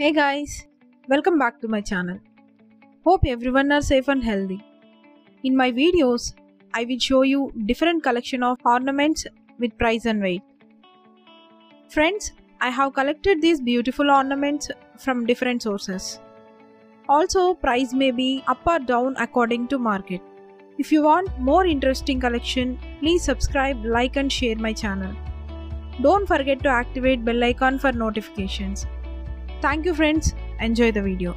Hey guys, welcome back to my channel. Hope everyone are safe and healthy. In my videos, I will show you different collection of ornaments with price and weight. Friends, I have collected these beautiful ornaments from different sources. Also, price may be up or down according to market. If you want more interesting collection, please subscribe, like and share my channel. Don't forget to activate bell icon for notifications. Thank you friends. Enjoy the video.